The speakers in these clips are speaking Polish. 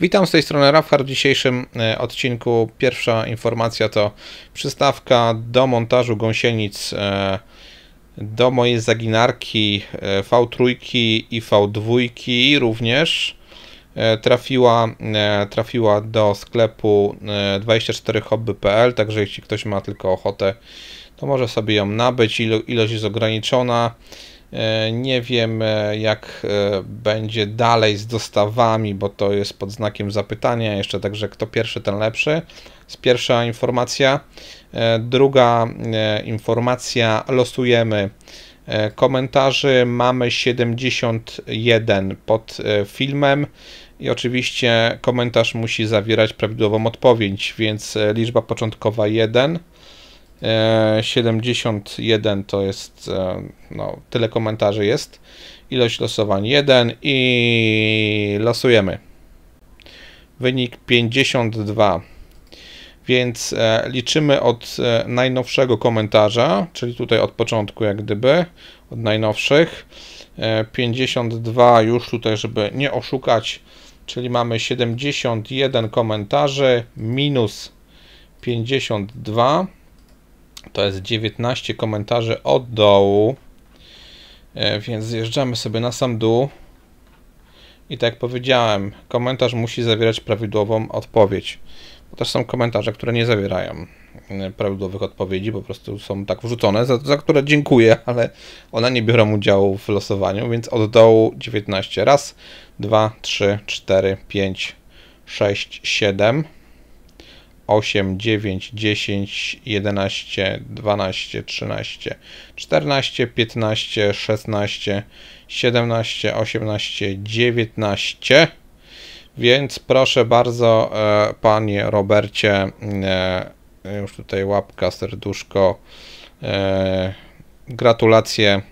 Witam z tej strony Rafhard. W dzisiejszym e, odcinku pierwsza informacja to przystawka do montażu gąsienic e, do mojej zaginarki e, V3 i V2 również trafiła, trafiła do sklepu 24hobby.pl, także jeśli ktoś ma tylko ochotę, to może sobie ją nabyć. Ilość jest ograniczona. E, nie wiem, e, jak e, będzie dalej z dostawami, bo to jest pod znakiem zapytania. Jeszcze także, kto pierwszy, ten lepszy. Z pierwsza informacja. Druga informacja, losujemy komentarzy. Mamy 71 pod filmem. I oczywiście komentarz musi zawierać prawidłową odpowiedź, więc liczba początkowa 1 71 to jest, e, no, tyle komentarzy jest. Ilość losowań 1 i losujemy. Wynik 52. Więc e, liczymy od e, najnowszego komentarza, czyli tutaj od początku, jak gdyby, od najnowszych. 52 już tutaj, żeby nie oszukać, czyli mamy 71 komentarzy minus 52 to jest 19 komentarzy od dołu. E, więc zjeżdżamy sobie na sam dół. I tak jak powiedziałem, komentarz musi zawierać prawidłową odpowiedź. Bo też są komentarze, które nie zawierają e, prawidłowych odpowiedzi, po prostu są tak wrzucone, za, za które dziękuję, ale one nie biorą udziału w losowaniu, więc od dołu 19. Raz, dwa, trzy, cztery, pięć, sześć, siedem. 8, 9, 10, 11, 12, 13, 14, 15, 16, 17, 18, 19. Więc proszę bardzo, e, panie Robercie, e, już tutaj łapka, serduszko, e, gratulacje,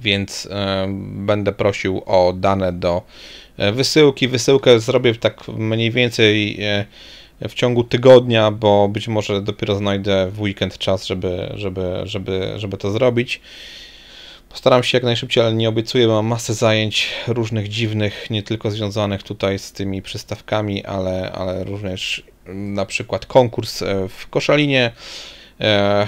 więc będę prosił o dane do wysyłki. Wysyłkę zrobię tak mniej więcej w ciągu tygodnia, bo być może dopiero znajdę w weekend czas, żeby, żeby, żeby, żeby to zrobić. Postaram się jak najszybciej, ale nie obiecuję, mam masę zajęć różnych dziwnych, nie tylko związanych tutaj z tymi przystawkami, ale, ale również na przykład konkurs e, w Koszalinie. E,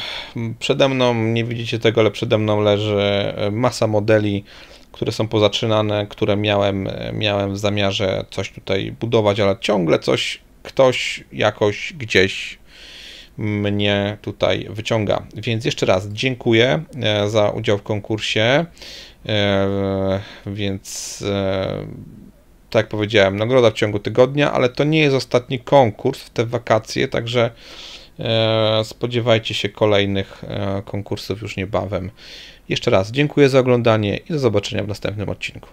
przede mną, nie widzicie tego, ale przede mną leży e, masa modeli, które są pozaczynane, które miałem, miałem w zamiarze coś tutaj budować, ale ciągle coś ktoś jakoś gdzieś mnie tutaj wyciąga. Więc jeszcze raz dziękuję e, za udział w konkursie. E, więc e, tak jak powiedziałem, nagroda w ciągu tygodnia, ale to nie jest ostatni konkurs w te wakacje, także spodziewajcie się kolejnych konkursów już niebawem. Jeszcze raz dziękuję za oglądanie i do zobaczenia w następnym odcinku.